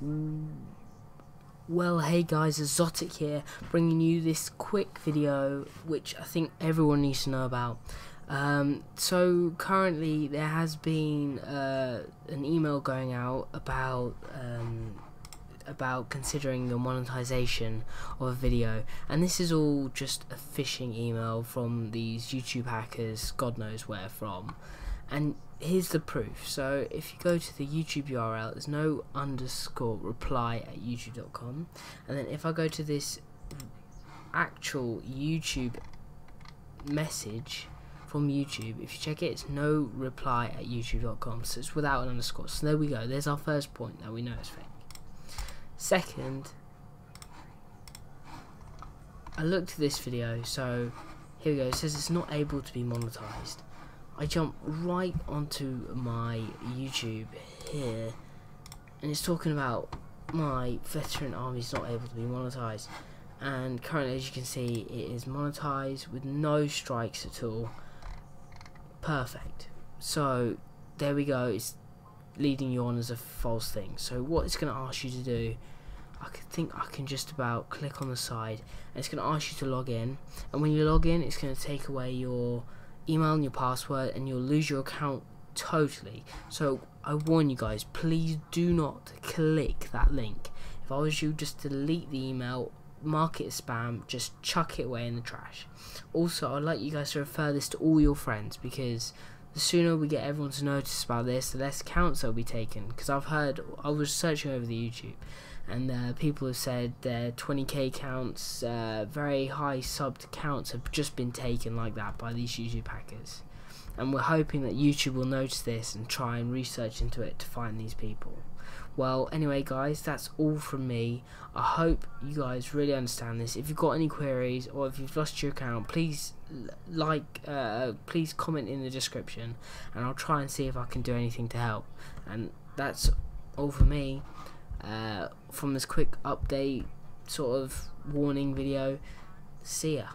Well, hey guys, Azotic here, bringing you this quick video, which I think everyone needs to know about. Um, so currently, there has been uh, an email going out about um, about considering the monetization of a video, and this is all just a phishing email from these YouTube hackers, God knows where from. And here's the proof. So if you go to the YouTube URL, there's no underscore reply at youtube.com. And then if I go to this actual YouTube message from YouTube, if you check it, it's no reply at youtube.com. So it's without an underscore. So there we go. There's our first point that we know it's fake. Second, I looked at this video. So here we go. It says it's not able to be monetized. I jump right onto my YouTube here and it's talking about my veteran army is not able to be monetized. And currently as you can see it is monetized with no strikes at all. Perfect. So there we go. It's leading you on as a false thing. So what it's going to ask you to do I think I can just about click on the side and it's going to ask you to log in. And when you log in it's going to take away your email and your password and you'll lose your account totally. So I warn you guys, please do not click that link. If I was you, just delete the email, mark it as spam, just chuck it away in the trash. Also, I'd like you guys to refer this to all your friends because the sooner we get everyone to notice about this, the less counts will be taken. Because I've heard, I was searching over the YouTube, and uh, people have said their 20k counts, uh, very high subbed counts have just been taken like that by these YouTube hackers. And we're hoping that YouTube will notice this and try and research into it to find these people. Well, anyway, guys, that's all from me. I hope you guys really understand this. If you've got any queries or if you've lost your account, please like, uh, please comment in the description, and I'll try and see if I can do anything to help. And that's all for me uh, from this quick update sort of warning video. See ya.